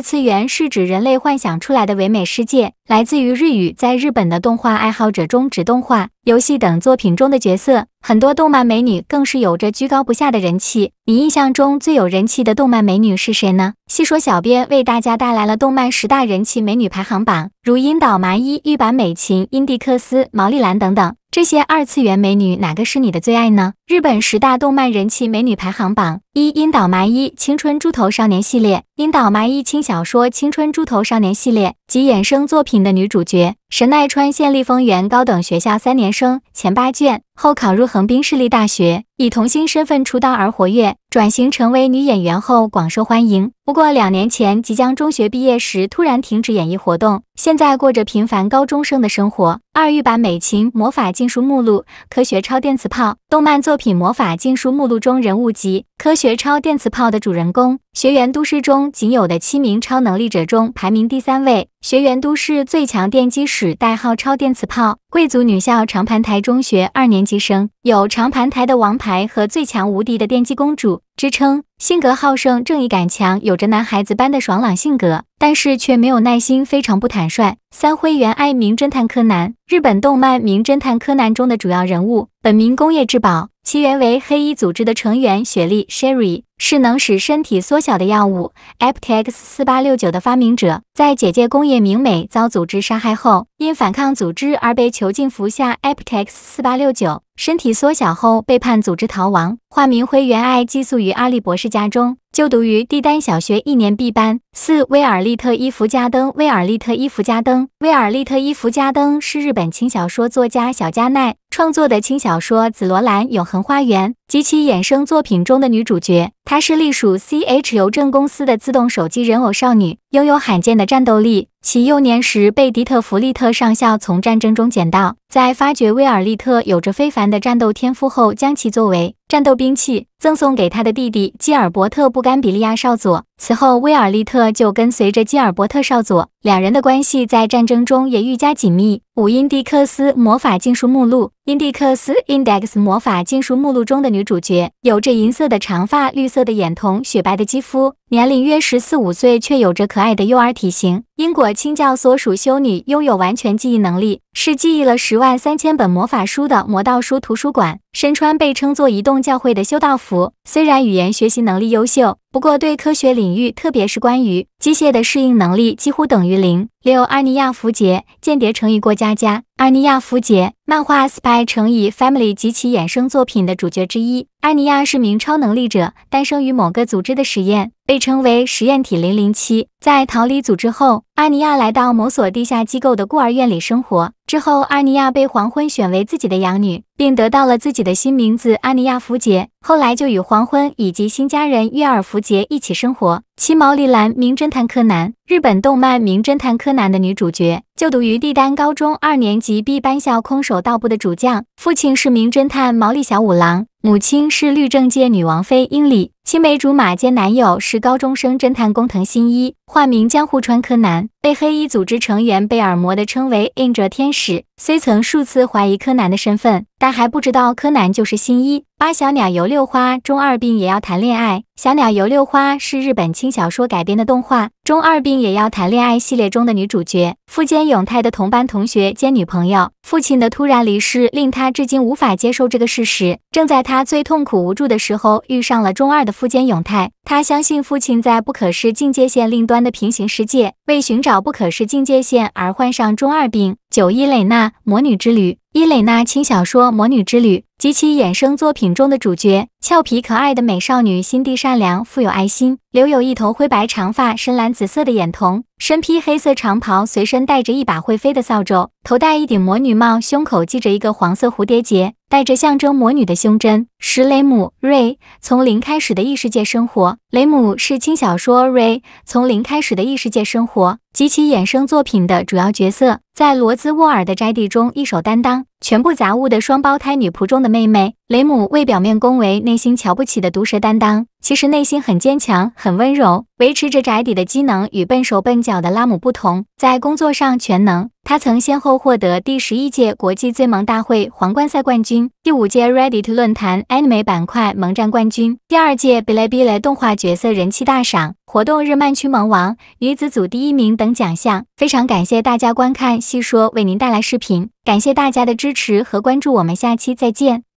二次元是指人类幻想出来的唯美世界，来自于日语，在日本的动画爱好者中指动画、游戏等作品中的角色。很多动漫美女更是有着居高不下的人气。你印象中最有人气的动漫美女是谁呢？细说小编为大家带来了动漫十大人气美女排行榜，如樱岛麻衣、玉坂美琴、英迪克斯、毛利兰等等。这些二次元美女哪个是你的最爱呢？日本十大动漫人气美女排行榜一：樱岛麻衣，青春猪头少年系列。樱岛麻衣轻小说《青春猪头少年系列》及衍生作品的女主角，神奈川县立丰原高等学校三年生，前八卷，后考入横滨市立大学，以童星身份出道而活跃，转型成为女演员后广受欢迎。不过两年前即将中学毕业时，突然停止演艺活动，现在过着平凡高中生的生活。二玉版美琴，魔法禁书目录，科学超电磁炮，动漫作品《魔法禁书目录》中人物及科学超电磁炮的主人公。学园都市中仅有的七名超能力者中排名第三位。学园都市最强电击使，代号超电磁炮。贵族女校长盘台中学二年级生，有长盘台的王牌和最强无敌的电击公主之称。性格好胜，正义感强，有着男孩子般的爽朗性格，但是却没有耐心，非常不坦率。三辉原爱名侦探柯南，日本动漫名侦探柯南中的主要人物，本名工业之宝，其原为黑衣组织的成员雪莉 Sherry。是能使身体缩小的药物 Aptx 四八六九的发明者，在姐姐工业明美遭组织杀害后，因反抗组织而被囚禁服下 Aptx 四八六九，身体缩小后被判组织逃亡。化名灰原爱寄宿于阿笠博士家中，就读于帝丹小学一年 B 班。四威尔利特伊芙加登，威尔利特伊芙加登，威尔利特伊芙加登是日本轻小说作家小加奈创作的轻小说《紫罗兰永恒花园》及其衍生作品中的女主角。她是隶属 C.H. 邮政公司的自动手机人偶少女，拥有罕见的战斗力。其幼年时被迪特弗利特上校从战争中捡到，在发觉威尔利特有着非凡的战斗天赋后，将其作为战斗兵器赠送给他的弟弟基尔伯特·布甘比利亚少佐。此后，威尔利特就跟随着基尔伯特少佐，两人的关系在战争中也愈加紧密。五因蒂克斯魔法禁书目录，因蒂克斯 Index 魔法禁书目录中的女主角，有着银色的长发、绿色的眼瞳、雪白的肌肤，年龄约十四五岁，却有着可爱的幼儿体型。英国清教所属修女，拥有完全记忆能力，是记忆了十万三千本魔法书的魔道书图书馆。身穿被称作移动教会的修道服，虽然语言学习能力优秀，不过对科学领域，特别是关于机械的适应能力几乎等于零。六，阿尼亚·福杰，间谍成语过家家。阿尼亚·福杰，漫画《Spy 乘以 Family》及其衍生作品的主角之一。阿尼亚是名超能力者，诞生于某个组织的实验，被称为实验体零零七。在逃离组织后，阿尼亚来到某所地下机构的孤儿院里生活。之后，阿尼亚被黄昏选为自己的养女，并得到了自己的新名字阿尼亚·福杰。后来就与黄昏以及新家人约尔·福杰一起生活。七毛利兰，名侦探柯南，日本动漫名侦探柯南的女主角，就读于帝丹高中二年级 B 班校空手道部的主将，父亲是名侦探毛利小五郎，母亲是律政界女王妃英里。青梅竹马兼男友是高中生侦探工藤新一，化名江户川柯南，被黑衣组织成员贝尔摩的称为印者天使。虽曾数次怀疑柯南的身份，但还不知道柯南就是新一。八小鸟游六花中二病也要谈恋爱。小鸟游六花是日本轻小说改编的动画，中二病也要谈恋爱系列中的女主角，富坚永太的同班同学兼女朋友。父亲的突然离世令他至今无法接受这个事实。正在他最痛苦无助的时候，遇上了中二的富坚永太。他相信父亲在不可视境界线另端的平行世界，为寻找不可视境界线而患上中二病。九伊蕾娜魔女之旅，伊蕾娜轻小说《魔女之旅》及其衍生作品中的主角，俏皮可爱的美少女，心地善良，富有爱心，留有一头灰白长发，深蓝紫色的眼瞳，身披黑色长袍，随身带着一把会飞的扫帚，头戴一顶魔女帽，胸口系着一个黄色蝴蝶结。带着象征魔女的胸针，石雷姆瑞从零开始的异世界生活。雷姆是轻小说《瑞从零开始的异世界生活》及其衍生作品的主要角色，在罗兹沃尔的斋地中一手担当全部杂物的双胞胎女仆中的妹妹。雷姆为表面恭维、内心瞧不起的毒舌担当，其实内心很坚强、很温柔，维持着宅邸的机能。与笨手笨脚的拉姆不同，在工作上全能。他曾先后获得第十一届国际最萌大会皇冠赛冠军、第五届 Reddit 论坛 Anime 板块萌战冠军、第二届 Bilibili 动画角色人气大赏、活动日漫区萌王、女子组第一名等奖项。非常感谢大家观看细说为您带来视频，感谢大家的支持和关注，我们下期再见。